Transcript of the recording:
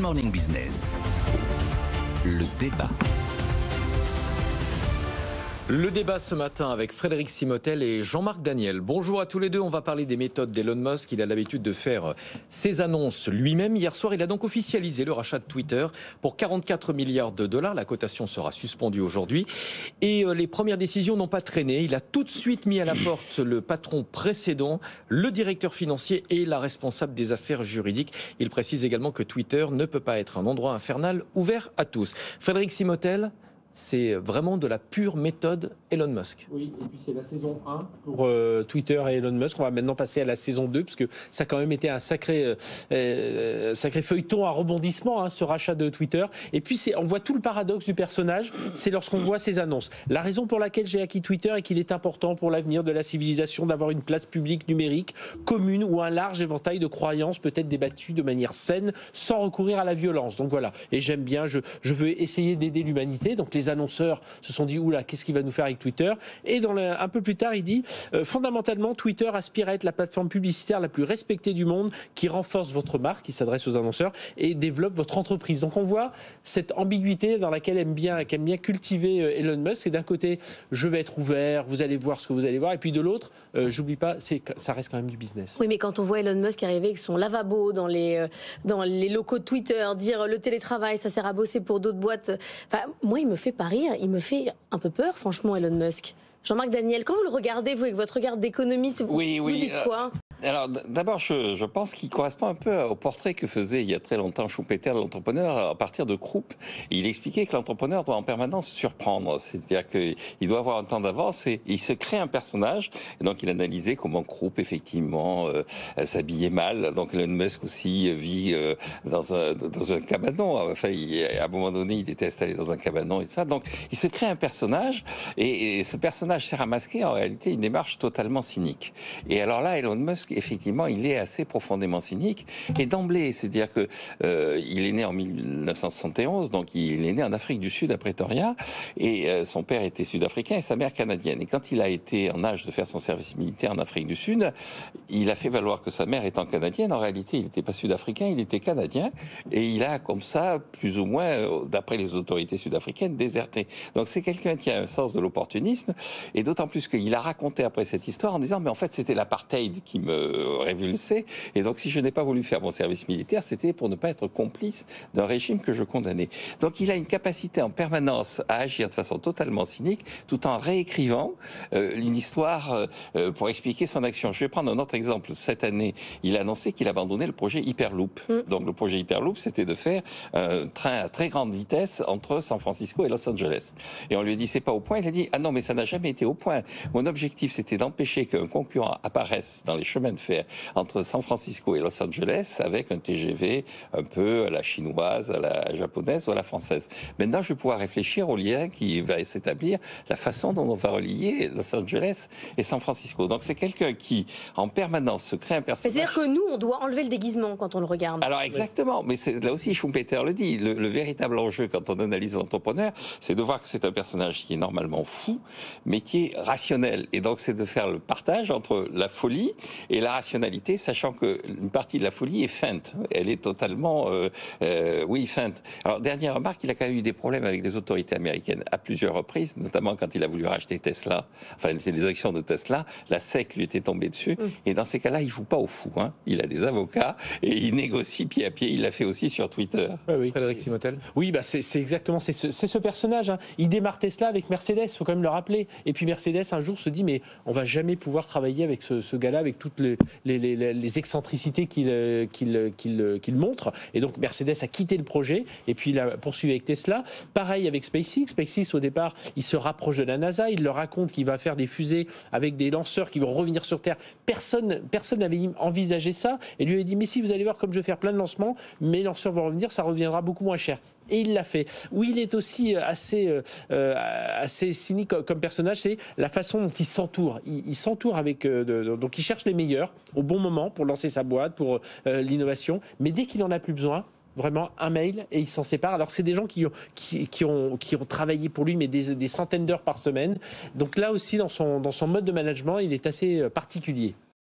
Morning Business. Le débat. Le débat ce matin avec Frédéric Simotel et Jean-Marc Daniel. Bonjour à tous les deux. On va parler des méthodes d'Elon Musk. Il a l'habitude de faire ses annonces lui-même. Hier soir, il a donc officialisé le rachat de Twitter pour 44 milliards de dollars. La cotation sera suspendue aujourd'hui. Et euh, les premières décisions n'ont pas traîné. Il a tout de suite mis à la porte le patron précédent, le directeur financier et la responsable des affaires juridiques. Il précise également que Twitter ne peut pas être un endroit infernal ouvert à tous. Frédéric Simotel, c'est vraiment de la pure méthode Elon Musk. Oui, et puis c'est la saison 1 pour euh, Twitter et Elon Musk. On va maintenant passer à la saison 2, parce que ça a quand même été un sacré, euh, euh, sacré feuilleton à rebondissement, hein, ce rachat de Twitter. Et puis on voit tout le paradoxe du personnage, c'est lorsqu'on voit ses annonces. La raison pour laquelle j'ai acquis Twitter est qu'il est important pour l'avenir de la civilisation d'avoir une place publique numérique commune où un large éventail de croyances peut être débattu de manière saine, sans recourir à la violence. Donc voilà, et j'aime bien, je, je veux essayer d'aider l'humanité. Donc les annonceurs se sont dit oula, qu'est-ce qu'il va nous faire avec Twitter? Et dans un peu plus tard, il dit euh, fondamentalement, Twitter aspire à être la plateforme publicitaire la plus respectée du monde, qui renforce votre marque, qui s'adresse aux annonceurs et développe votre entreprise. Donc on voit cette ambiguïté dans laquelle aime bien, qu'aime bien cultiver euh, Elon Musk. C'est d'un côté, je vais être ouvert, vous allez voir ce que vous allez voir, et puis de l'autre, euh, j'oublie pas, c'est ça reste quand même du business. Oui, mais quand on voit Elon Musk arriver avec son lavabo dans les dans les locaux de Twitter, dire le télétravail, ça sert à bosser pour d'autres boîtes. Enfin, moi, il me fait pas rire, il me fait un peu peur, franchement, Elon Musk. Jean-Marc Daniel, quand vous le regardez, vous, avec votre regard d'économiste, vous, oui, oui, vous dites quoi? Alors d'abord, je, je, pense qu'il correspond un peu au portrait que faisait il y a très longtemps Schumpeter, l'entrepreneur, à partir de Krupp. Il expliquait que l'entrepreneur doit en permanence surprendre, c'est-à-dire qu'il doit avoir un temps d'avance et il se crée un personnage. Et donc il analysait comment Krupp effectivement euh, s'habillait mal. Donc Elon Musk aussi vit euh, dans, un, dans un cabanon. Enfin, à un moment donné, il était installé dans un cabanon et ça. Donc il se crée un personnage et, et ce personnage sert à masquer en réalité une démarche totalement cynique. Et alors là, Elon Musk effectivement, il est assez profondément cynique. Et d'emblée, c'est-à-dire que euh, il est né en 1971, donc il est né en Afrique du Sud, à Pretoria, et euh, son père était sud-africain et sa mère canadienne. Et quand il a été en âge de faire son service militaire en Afrique du Sud, il a fait valoir que sa mère étant canadienne, en réalité, il n'était pas sud-africain, il était canadien, et il a, comme ça, plus ou moins, euh, d'après les autorités sud-africaines, déserté. Donc c'est quelqu'un qui a un sens de l'opportunisme, et d'autant plus qu'il a raconté après cette histoire en disant, mais en fait, c'était l'apartheid qui me révulsé. Et donc, si je n'ai pas voulu faire mon service militaire, c'était pour ne pas être complice d'un régime que je condamnais. Donc, il a une capacité en permanence à agir de façon totalement cynique, tout en réécrivant euh, une histoire euh, euh, pour expliquer son action. Je vais prendre un autre exemple. Cette année, il a annoncé qu'il abandonnait le projet Hyperloop. Mm. Donc, le projet Hyperloop, c'était de faire un train à très grande vitesse entre San Francisco et Los Angeles. Et on lui a dit, c'est pas au point. Il a dit, ah non, mais ça n'a jamais été au point. Mon objectif, c'était d'empêcher qu'un concurrent apparaisse dans les chemins de fer entre San Francisco et Los Angeles avec un TGV un peu à la chinoise, à la japonaise ou à la française. Maintenant, je vais pouvoir réfléchir au lien qui va s'établir, la façon dont on va relier Los Angeles et San Francisco. Donc c'est quelqu'un qui, en permanence, se crée un personnage. C'est-à-dire que nous, on doit enlever le déguisement quand on le regarde. Alors exactement, mais là aussi, Schumpeter le dit, le, le véritable enjeu quand on analyse l'entrepreneur, c'est de voir que c'est un personnage qui est normalement fou, mais qui est rationnel. Et donc c'est de faire le partage entre la folie et la rationalité, sachant qu'une partie de la folie est feinte. Elle est totalement, euh, euh, oui, feinte. Alors, dernière remarque, il a quand même eu des problèmes avec les autorités américaines à plusieurs reprises, notamment quand il a voulu racheter Tesla. Enfin, c'est les actions de Tesla. La SEC lui était tombée dessus. Mm. Et dans ces cas-là, il joue pas au fou. Hein. Il a des avocats et il négocie pied à pied. Il l'a fait aussi sur Twitter. oui. Frédéric Simotel. Oui, bah c'est exactement, c'est ce, ce, personnage. Hein. Il démarre Tesla avec Mercedes, il faut quand même le rappeler. Et puis Mercedes, un jour, se dit, mais on va jamais pouvoir travailler avec ce, ce gars-là, avec toutes les les, excentricités qu'il qu'il montre. Et donc Mercedes a quitté le projet et puis il a poursuivi avec Tesla. Pareil avec SpaceX. SpaceX, au départ, il se rapproche de la NASA. Il leur raconte qu'il va faire des fusées avec des lanceurs qui vont revenir sur Terre. Personne personne n'avait envisagé ça. Et lui a dit, mais si, vous allez voir comme je vais faire plein de lancements, mes lanceurs vont revenir, ça reviendra beaucoup moins cher et il l'a fait. Oui, il est aussi euh, assez, euh, euh, assez cynique comme personnage, c'est la façon dont il s'entoure. Il, s'entoure avec, donc il cherche les meilleurs au bon moment pour lancer sa boîte, pour l'innovation, mais dès qu'il en a plus besoin, vraiment un mail et il s'en sépare. Alors c'est des gens qui ont, qui, ont, qui ont travaillé pour lui, mais des, des centaines d'heures par semaine. Donc là aussi, dans son, dans son mode de management, il est assez particulier.